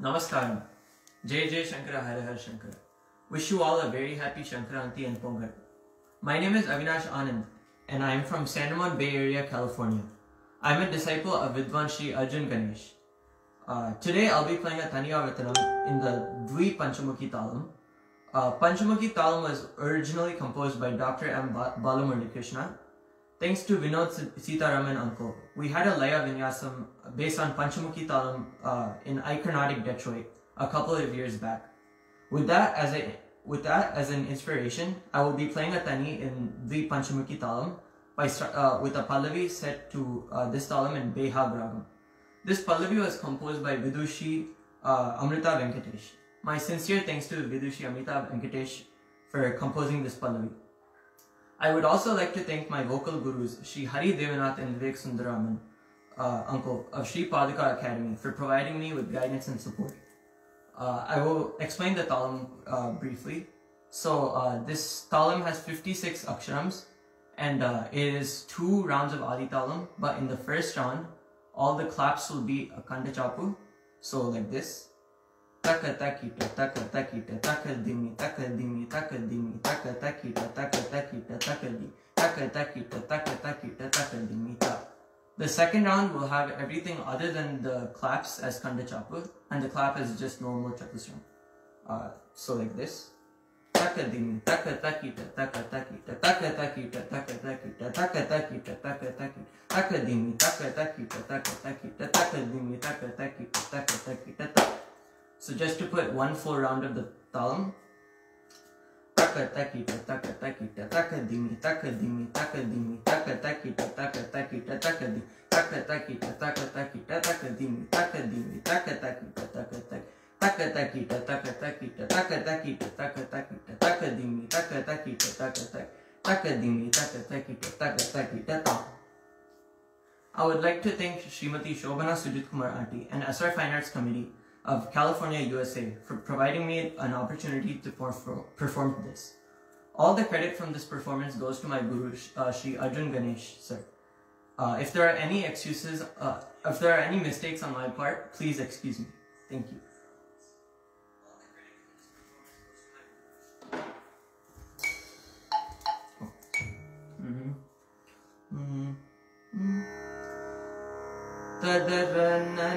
Namaskaram. Jai Jai Shankara Hare Hare Shankara. Wish you all a very happy Shankaranti and Pongal. My name is Avinash Anand and I am from San Ramon Bay Area, California. I am a disciple of Vidwan Shri Arjun Ganesh. Uh, today I'll be playing a Taniya in the Dvi Panchamukhi Talam. Uh, Panchamukhi Talam was originally composed by Dr. M. Ba- Balamurali Krishna. Thanks to Vinod Sitaraman Uncle, we had a Laya Vinyasam based on Panchamukhi Talam uh, in iCarnatic Detroit a couple of years back. With that as a with that as an inspiration, I will be playing a tani in the Panchamukhi Talam by uh, with a pallavi set to uh, this talam in Behag Ragam. This pallavi was composed by Vidushi uh, Amrita Venkatesh. My sincere thanks to Vidushi Amrita Venkatesh for composing this pallavi. I would also like to thank my vocal gurus, Sri Hari Devanath and Vivek Sundaraman, uh, uncle of Sri Padaka Academy, for providing me with guidance and support. Uh, I will explain the talam uh, briefly. So uh, this talam has 56 aksharams and uh, it is two rounds of Adi talam. But in the first round, all the claps will be a kanda chapu. So like this. Taka takita, taka takita, taka dimi, taka dimi, taka dimi, taka takita, taka takita, taka di, taka takita, taka takita, taka dimi, ta. The second round will have everything other than the claps as kanda chapu, and the clap is just normal chatusram. Uh, so like this. Taka dimi, taka takita, taka takita, taka takita, taka takita, taka takita, taka takita, taka dimi, taka takita, taka takita, taka dimi, taka takita, taka takita, taka. So just to put one full round of the talam. Taka taka taka taka dimi, taka dimi, taka taka taka taka taka taka taka taka taka tak, taka taka taka taka taka taka taka tak, taka taka taka takita, tak. I would like to thank Srimati Shobana Sujit Kumar Auntie and SR Fine Arts Committee of California, USA for providing me an opportunity to perform, this. All the credit from this performance goes to my guru, uh, Sri Arjun Ganesh, sir. Uh, if there are any excuses, uh, if there are any mistakes on my part, please excuse me. Thank you. Mhm. Mhm. تدرنا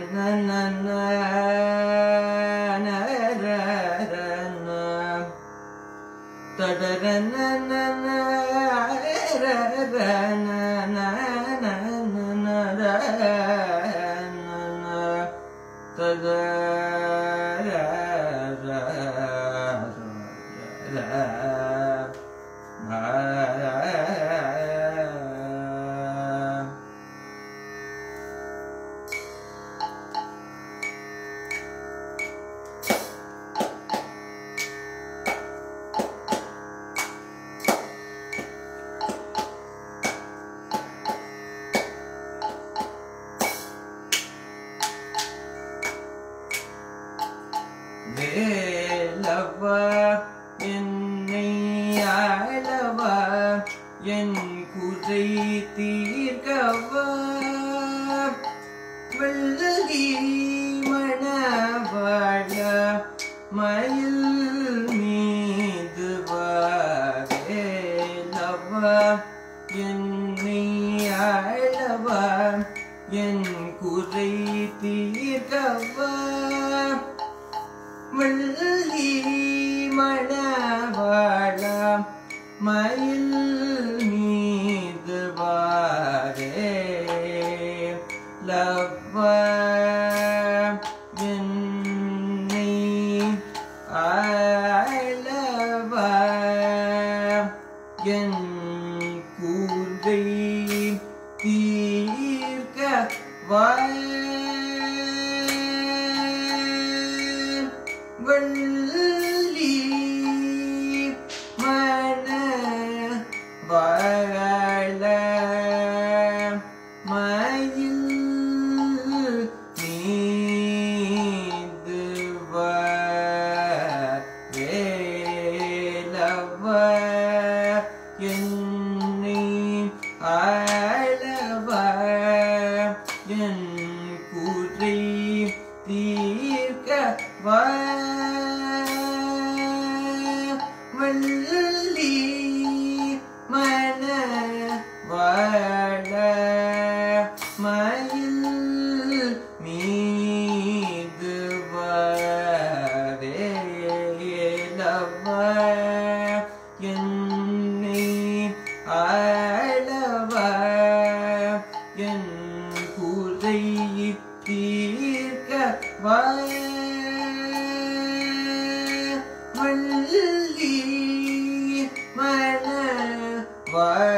没有 I love. my love.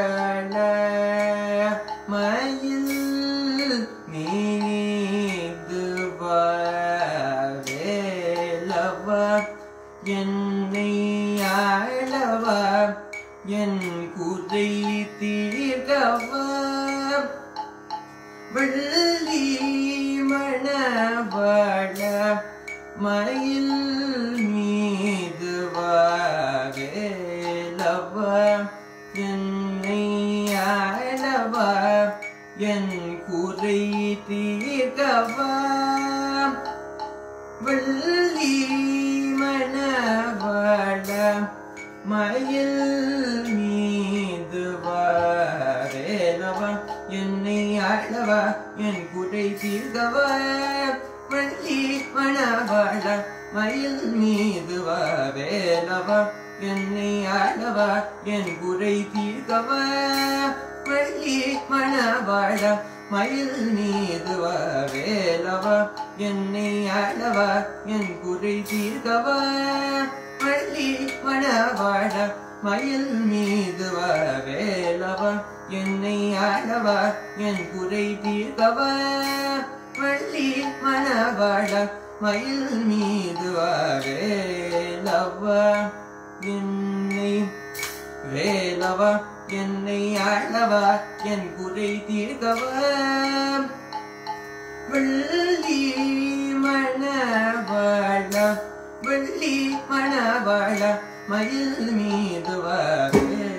தீர்ந்தவர் பள்ளி மணவள மயில் மீதுவேலவா என்னை ஆளவா என் குறை தீர்ந்தவ பள்ளி மணவள மயில் மீதுவேலவா என்னை ஆளவா என் குறை தீர்ந்தவா பள்ளி மணவாழ மயில் மீதுவேலவா என்னை ஆளவ என் குறை தீர்க்கவ வள்ளி மணவாழ மயில் மீது வேலவா என்னை வேலவா என்னை ஆளவ என் குறை தீர்க்கவ வெள்ளி மணவாழ வெள்ளி மணவாழ மயில் மீது வரே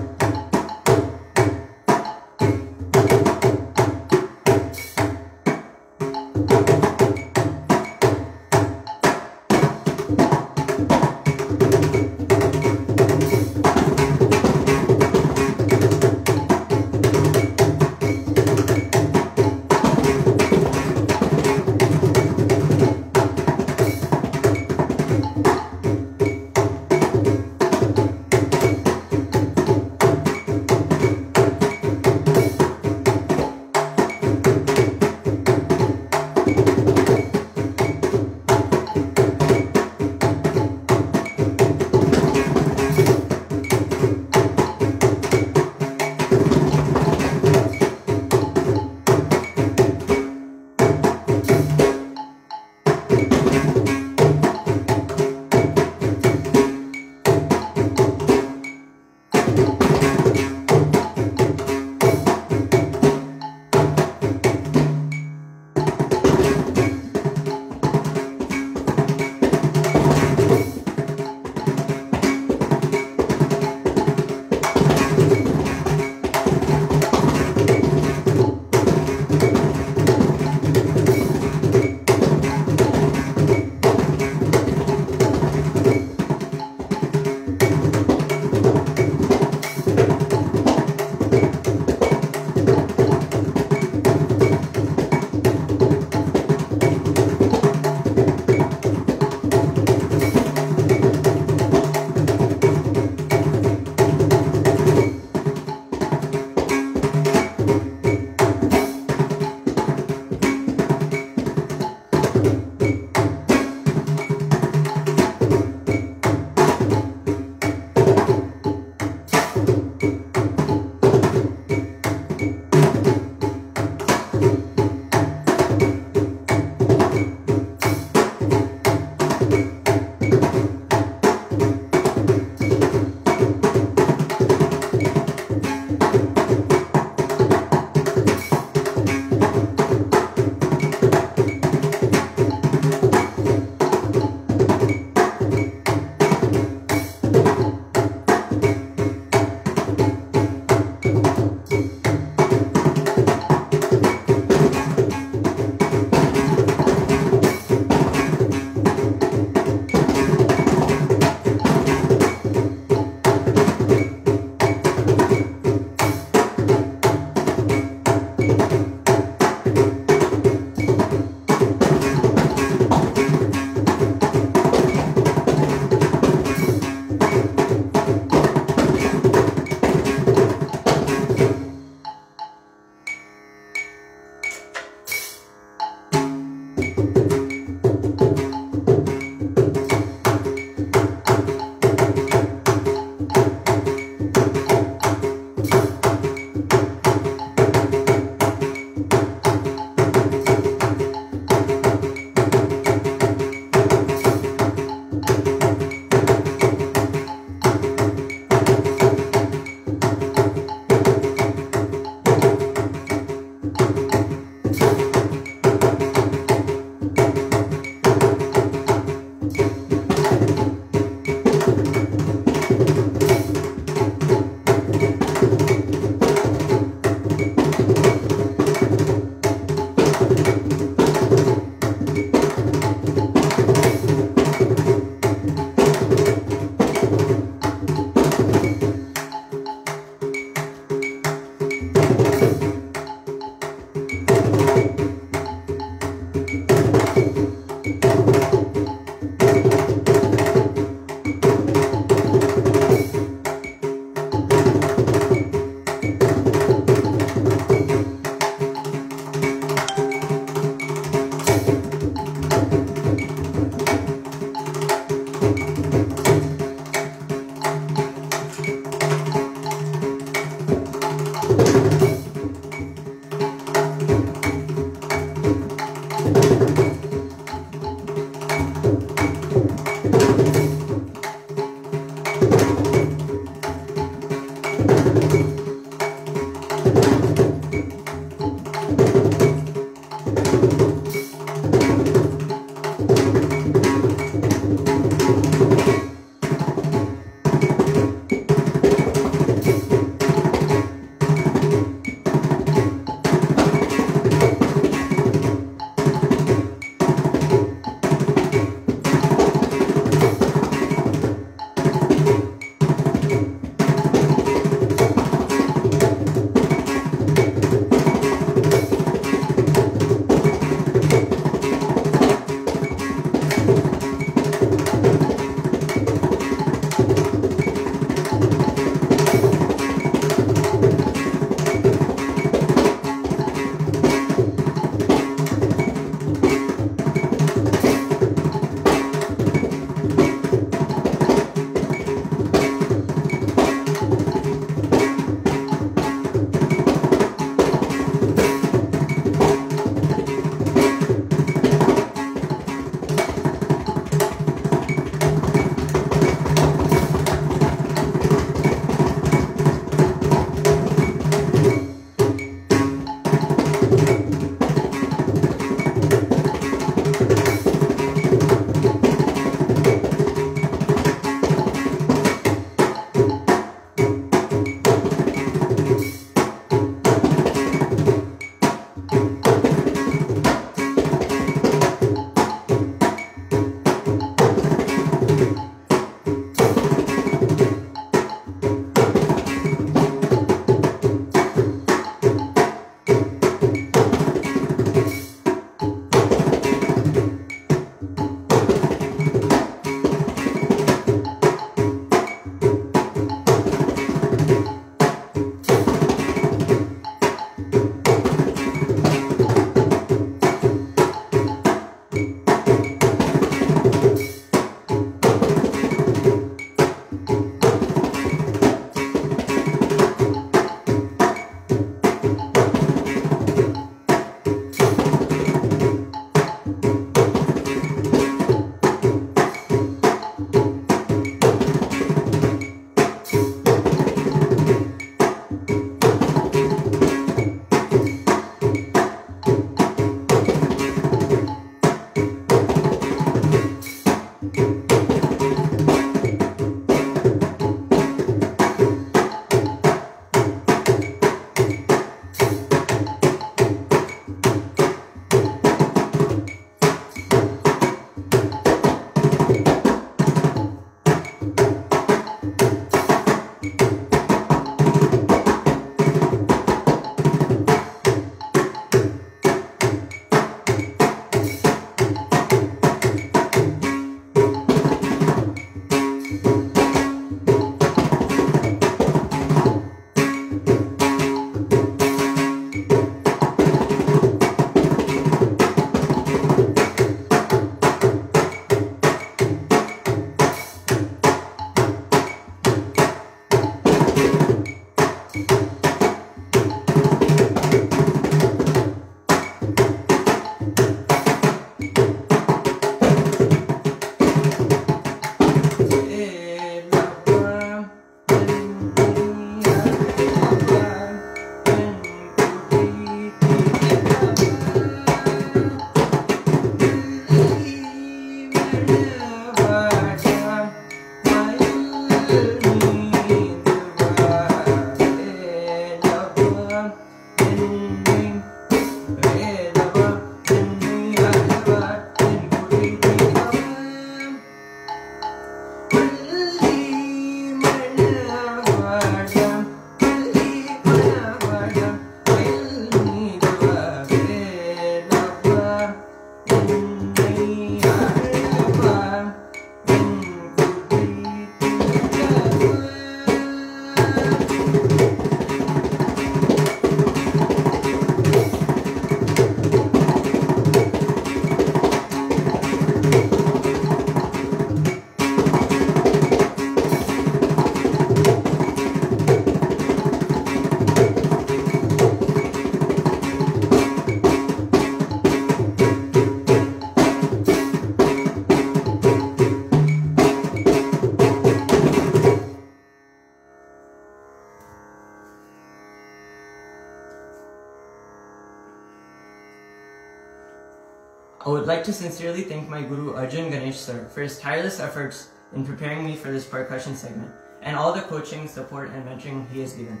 Would like to sincerely thank my guru Arjun Ganesh sir for his tireless efforts in preparing me for this percussion segment and all the coaching, support, and mentoring he has given.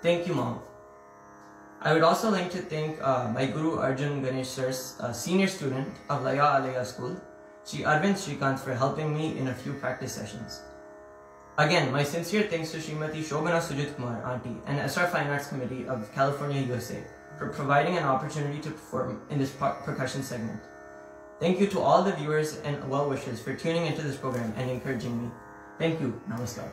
Thank you, mom. I would also like to thank uh, my guru Arjun Ganesh sir's uh, senior student of Laya Alaya School, Sri Arvind Srikant for helping me in a few practice sessions. Again, my sincere thanks to Srimati Shobana Sujit Kumar, Auntie, and SR Fine Arts Committee of California, USA for providing an opportunity to perform in this per- percussion segment. Thank you to all the viewers and well wishers for tuning into this program and encouraging me. Thank you. Namaskar.